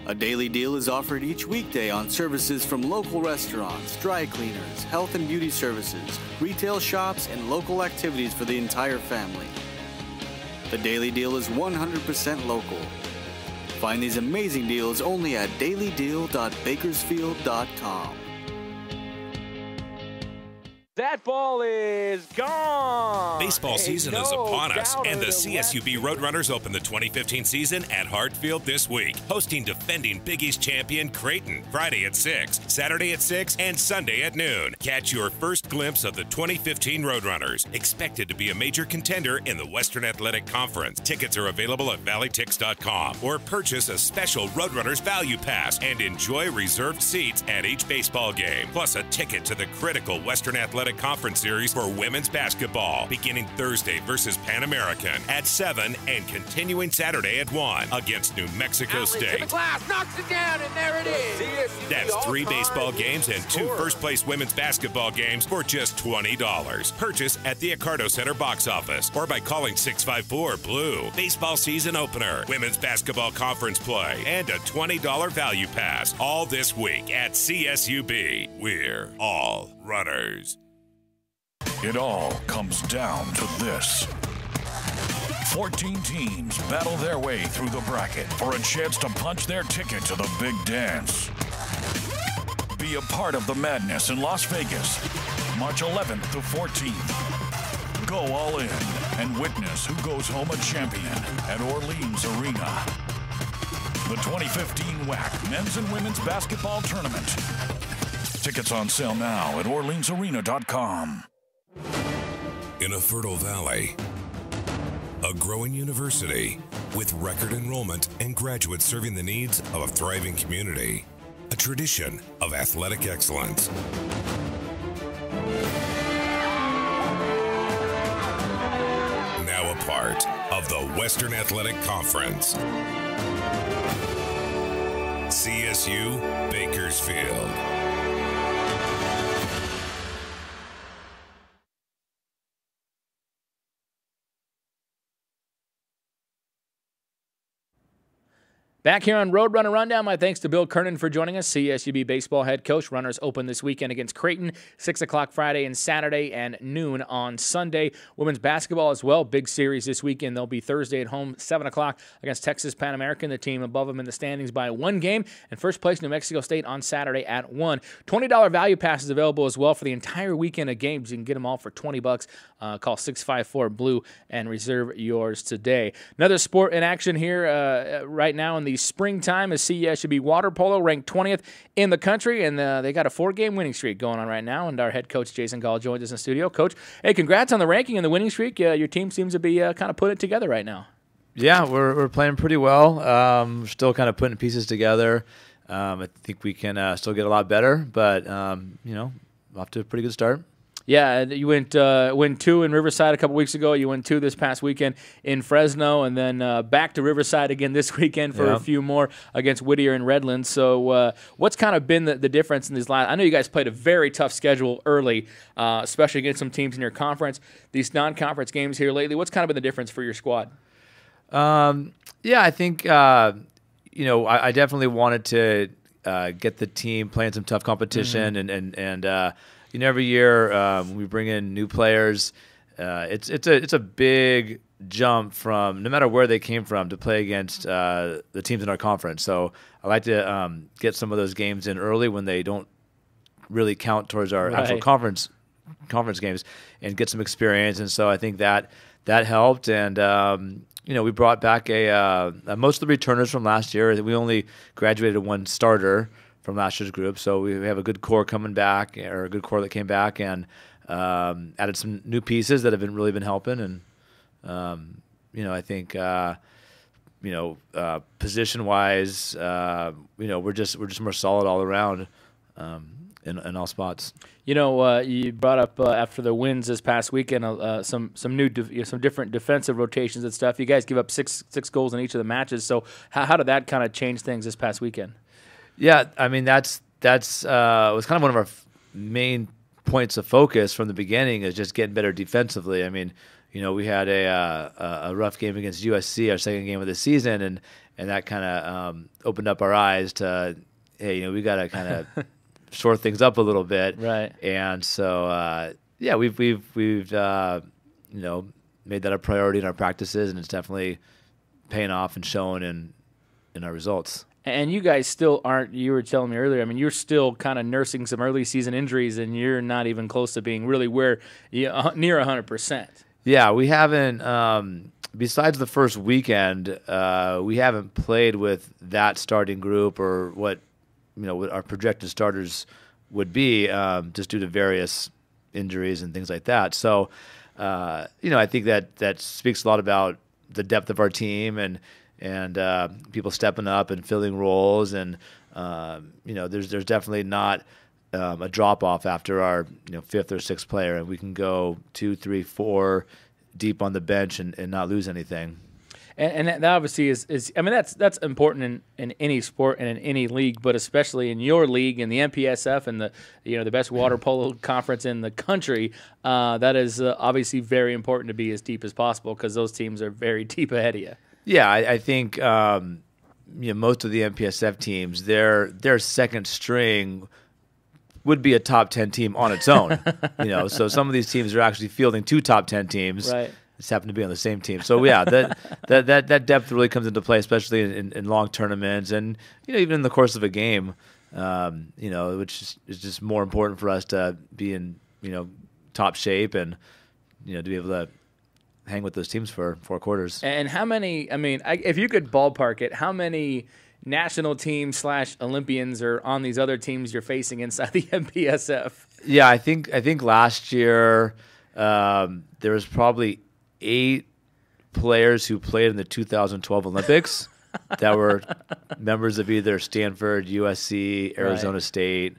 A daily deal is offered each weekday on services from local restaurants, dry cleaners, health and beauty services, retail shops, and local activities for the entire family. The daily deal is 100% local. Find these amazing deals only at dailydeal.bakersfield.com. That ball is gone. Baseball season is upon us, and the CSUB Roadrunners open the 2015 season at Hardt Field this week, hosting defending Big East champion Creighton Friday at 6, Saturday at 6, and Sunday at noon. Catch your first glimpse of the 2015 Roadrunners, expected to be a major contender in the Western Athletic Conference. Tickets are available at valleytix.com or purchase a special Roadrunners Value Pass and enjoy reserved seats at each baseball game, plus a ticket to the critical Western Athletic A conference Series for women's basketball, beginning Thursday versus Pan American at 7 and continuing Saturday at 1 against New Mexico State. Class knocks it down, and there it is. That's three baseball games and two first place women's basketball games for just $20. Purchase at the Icardo Center box office or by calling 654 Blue. Baseball season opener, women's basketball conference play, and a $20 value pass. All this week at CSUB. We're all runners. It all comes down to this. 14 teams battle their way through the bracket for a chance to punch their ticket to the big dance. Be a part of the madness in Las Vegas, March 11th to 14th. Go all in and witness who goes home a champion at Orleans Arena. The 2015 WAC Men's and Women's Basketball Tournament. Tickets on sale now at OrleansArena.com. In a fertile valley, A growing university with record enrollment and graduates serving the needs of a thriving community. A tradition of athletic excellence. Now a part of the Western Athletic Conference. CSU Bakersfield. Back here on Roadrunner Rundown, my thanks to Bill Kernen for joining us, CSUB baseball head coach. Runners open this weekend against Creighton, 6 o'clock Friday and Saturday, and noon on Sunday. Women's basketball as well, big series this weekend. They'll be Thursday at home, 7 o'clock against Texas Pan American, the team above them in the standings by one game, and first place New Mexico State on Saturday at 1. $20 value passes available as well for the entire weekend of games. You can get them all for 20 bucks. Uh, call 654 Blue and reserve yours today. Another sport in action here uh, right now in the springtime as CSUB water polo, ranked 20th in the country, and uh, they got a four-game winning streak going on right now. And our head coach Jason Gall joins us in the studio. Coach, hey, congrats on the ranking and the winning streak. Uh, your team seems to be uh, kind of put it together right now. Yeah, we're we're playing pretty well. Um, we're still kind of putting pieces together. Um, I think we can uh, still get a lot better, but um, you know, off to a pretty good start. Yeah, you went uh, went two in Riverside a couple weeks ago. You went two this past weekend in Fresno, and then uh, back to Riverside again *laughs* this weekend for Yeah. a few more against Whittier and Redlands. So, uh, what's kind of been the, the difference in these last? I know you guys played a very tough schedule early, uh, especially against some teams in your conference. These non-conference games here lately, what's kind of been the difference for your squad? Um, yeah, I think uh, you know I, I definitely wanted to uh, get the team playing some tough competition, Mhm. and and and uh, you know every year um, we bring in new players, uh, it's it's a it's a big jump from no matter where they came from to play against uh, the teams in our conference. So I like to um, get some of those games in early when they don't really count towards our actual conference conference games and get some experience. And so I think that that helped. And um, you know, we brought back a uh, most of the returners from last year. We only graduated one starter from last year's group, so we have a good core coming back, or a good core that came back, and um, added some new pieces that have been really been helping. And um, you know, I think. Uh, you know, uh, position wise, uh, you know, we're just we're just more solid all around um, in, in all spots. You know, uh, you brought up uh, after the wins this past weekend uh, uh, some some new you know, some different defensive rotations and stuff. You guys give up six six goals in each of the matches. So how, how did that kind of change things this past weekend? Yeah, I mean that's that's uh, was kind of one of our f- main points of focus from the beginning is just getting better defensively. I mean, you know, we had a uh, a- rough game against USC, our second game of the season, and and that kind of um, opened up our eyes to, hey, you know, we got to kind of *laughs* shore things up a little bit, right? And so, uh, yeah, we've we've we've uh, you know made that a priority in our practices, and it's definitely paying off and showing in in our results. And you guys still aren't. You were telling me earlier. I mean, you're still kind of nursing some early season injuries, and you're not even close to being really where you uh, near hundred percent. Yeah, we haven't. Um, besides the first weekend, uh, we haven't played with that starting group or what you know what our projected starters would be, um, just due to various injuries and things like that. So, uh, you know, I think that that speaks a lot about the depth of our team and and uh, people stepping up and filling roles. And um, you know, there's there's definitely not um, a drop off after our you know fifth or sixth player, and we can go two, three, four deep on the bench and, and not lose anything. And, and that- that obviously is, is I mean that's that's important in, in any sport and in any league, but especially in your league in the MPSF and the you know the best water *laughs* polo conference in the country. Uh, that is uh, obviously very important to be as deep as possible because those teams are very *laughs* deep ahead of you. Yeah, I, I think um, you know most of the MPSF teams, their their second string would be a top ten team on its own. *laughs* you know, so some of these teams are actually fielding two top ten teams. Right. Just happen to be on the same team. So yeah, that *laughs* that, that that depth really comes into play, especially in, in, in long tournaments and you know even in the course of a game. Um, you know, which is, is just more important for us to be in you know top shape and you know to be able to hang with those teams for four quarters. And how many? I mean, I, if you could ballpark it, how many national teams slash Olympians are on these other teams you're facing inside the *laughs* MPSF? Yeah, I think I think last year um, there was probably eight players who played in the 2012 Olympics *laughs* that were members of either Stanford, USC, Arizona Right. State.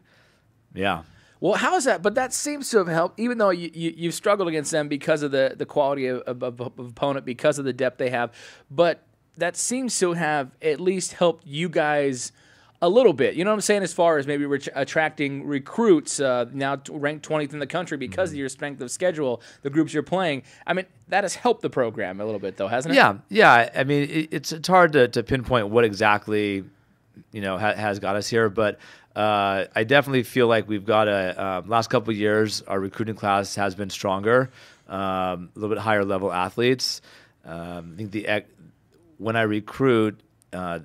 Yeah. Well, how is that? But that seems to have helped, even though you, you, you've struggled against them because of the, the quality of, of, of, opponent, because of the depth they have. But that seems to have at least helped you guys a little bit. You know what I'm saying? As far as maybe ret- attracting recruits, uh, now ranked 20th in the country because of your strength of schedule, the groups you're playing. I mean, that has helped the program a little bit, though, hasn't it? Yeah, yeah. I mean, it, it's it's hard to, to pinpoint what exactly you know ha, has got us here, but uh, I definitely feel like we've got a uh, last couple years. Our recruiting class has been stronger, um, a little bit higher level athletes. Um, I think the ec- when I recruit, uh,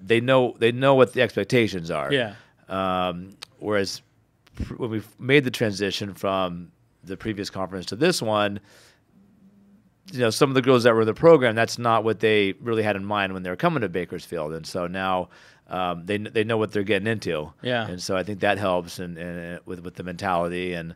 they know they know what the expectations are. Yeah. Um, whereas pr- when we made the transition from the previous conference to this one, you know, some of the girls that were in the program, that's not what they really had in mind when they were coming to Bakersfield, and so now um, they they know what they're getting into. Yeah. and so I think that helps, and, and with with the mentality and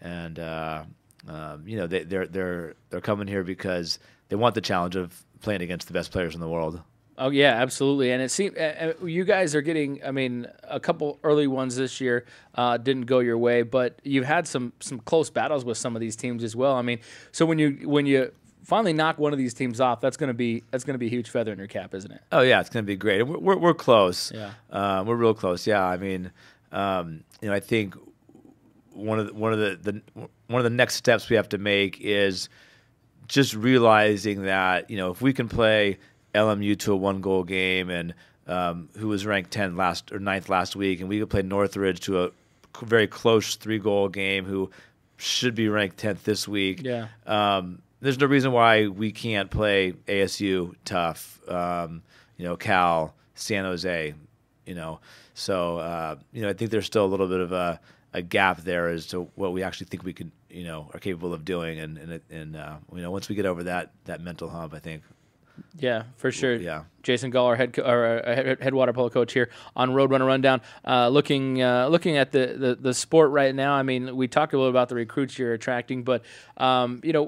and uh, um, you know they, they're they're they're coming here because they want the challenge of playing against the best players in the world. Oh yeah, absolutely. And it seems uh, uh, you guys are getting. I mean, a couple early ones this year uh, didn't go your way, but you've had some some close battles with some of these teams as well. I mean, so when you when you finally knock one of these teams off, that's gonna be that's gonna be a huge feather in your cap, isn't it? Oh yeah, it's going to be great. We're, we're we're close. Yeah. uh, we're real close. Yeah, I mean, um, you know, I think one of the, one of the, the one of the next steps we have to make is just realizing that you know if we can play LMU to a one goal game and um, who was ranked 10 last or ninth last week, and we could play Northridge to a very close three goal game who should be ranked 10th this week. Yeah. Um, there's no reason why we can't play ASU tough, um, you know, Cal, San Jose, you know. So, uh, you know, I think there's still a little bit of a, a gap there as to what we actually think we could, you know, are capable of doing. And, and, and uh, you know, once we get over that, that mental hump, I think. Yeah, for sure. Yeah. Jason Gall, our head co- or uh, head, water polo coach here on Roadrunner Rundown, uh, looking uh, looking at the, the the sport right now. I mean, we talked a little about the recruits you're attracting, but um, you know,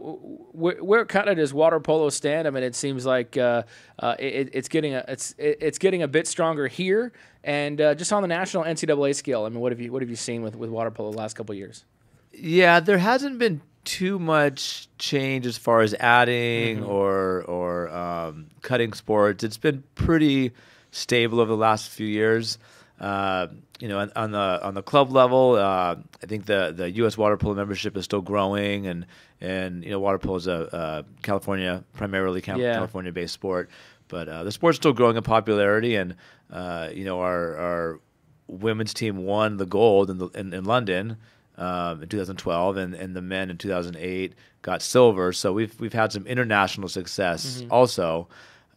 where, where kind of does water polo stand? I mean, it seems like uh, uh, it, it's getting a it's it, it's getting a bit stronger here, and uh, just on the national NCAA scale. I mean, what have you what have you seen with with water polo the last couple of years? Yeah, there hasn't been too much change as far as adding Mhm. or or um, cutting sports. It's been pretty stable over the last few years. Uh, you know, on, on the on the club level, uh, I think the the U.S. water polo membership is still growing, and and you know, water polo is a, a California primarily Cal- Yeah. California based sport, but uh, the sport's still growing in popularity, and uh, you know, our our women's team won the gold in the, in, in London um, in 2012, and, and the men in 2008 got silver. So we've we've had some international success Mhm. also.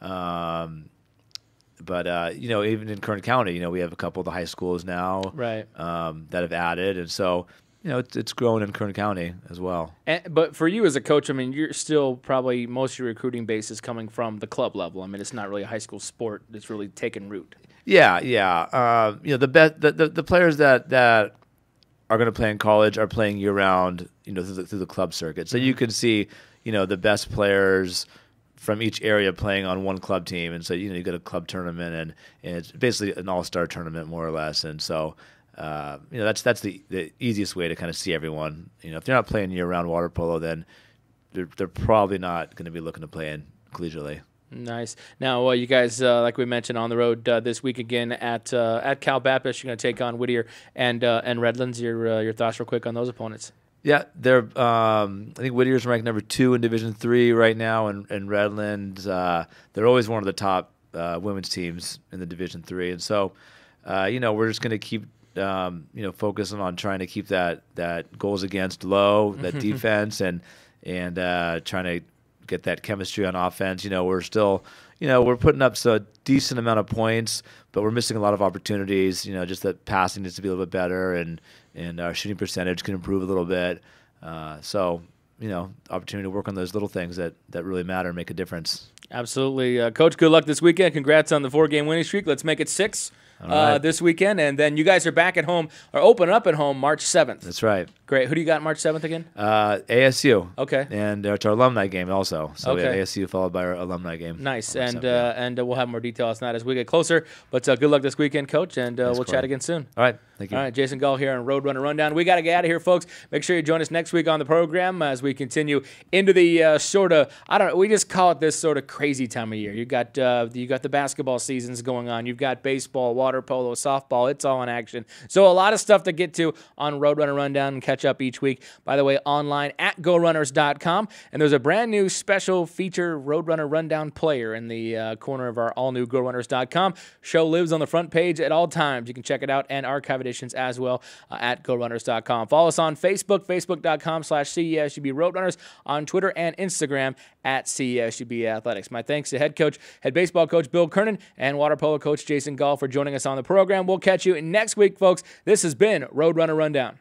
Um, but uh, you know, even in Kern County, you know, we have a couple of the high schools now, Right. um, that have added, and so you know, it's, it's growing in Kern County as well. And, but for you as a coach, I mean, you're still probably most of your recruiting base is coming from the club level. I mean, it's not really a high school sport that's really taken root. Yeah, yeah. Um, you know, the best the, the, the players that that are going to play in college are playing year round. You know, through the, through the club circuit, so you can see you know the best players from each area playing on one club team, and so you know you get a club tournament, and, and it's basically an all star tournament more or less, and so. Uh, you know that's that's the, the easiest way to kind of see everyone. You know, if they're not playing year round water polo, then they're they're probably not going to be looking to play in collegiately. Nice. Now, uh, you guys, uh, like we mentioned, on the road uh, this week again at uh, at Cal Baptist. You're going to take on Whittier and uh, and Redlands. Your uh, your thoughts, real quick, on those opponents. Yeah, they're. Um, I think Whittier's ranked number two in Division Three right now, and and Redlands. Uh, they're always one of the top uh, women's teams in the Division Three, and so, uh, you know, we're just going to keep, um, you know, focusing on trying to keep that that goals against low, that *laughs* defense, and and uh, trying to get that chemistry on offense. You know, we're still, you know, we're putting up so decent amount of points, but we're missing a lot of opportunities. You know, just that passing needs to be a little bit better, and and our shooting percentage can improve a little bit. Uh, so, you know, opportunity to work on those little things that that really matter and make a difference. Absolutely, uh, Coach. Good luck this weekend. Congrats on the four game winning streak. Let's make it six All uh, this weekend, and then you guys are back at home or open up at home March seventh. That's right. Great. Who do you got March 7th again? Uh, ASU. Okay. And uh, it's our alumni game also. So we have Okay. ASU followed by our alumni game. Nice. And 7th, yeah. uh, and uh, we'll have more details on that as we get closer. But uh, good luck this weekend, Coach, and uh, we'll Corey. chat again soon. All right. Thank you. All right, Jason Gall here on Roadrunner Rundown. We got to get out of here, folks. Make sure you join us next week on the program as we continue into the uh, sort of I don't know. We just call it this sort of crazy time of year. You got uh, you got the basketball seasons going on. You've got baseball, water polo, softball. It's all in action. So a lot of stuff to get to on Roadrunner Rundown and catch up each week. By the way, online at GoRunners.com, and there's a brand new special feature Roadrunner Rundown player in the uh, corner of our all new GoRunners.com. Show lives on the front page at all times. You can check it out and archive editions as well uh, at GoRunners.com. Follow us on Facebook, Facebook.com slash CSUB Roadrunners, on Twitter and Instagram at CSUB Athletics. My thanks to head coach, head baseball coach Bill Kernen, and water polo coach Jason Gall for joining us on the program. We'll catch you next week, folks. This has been Roadrunner Rundown.